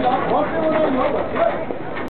Вот его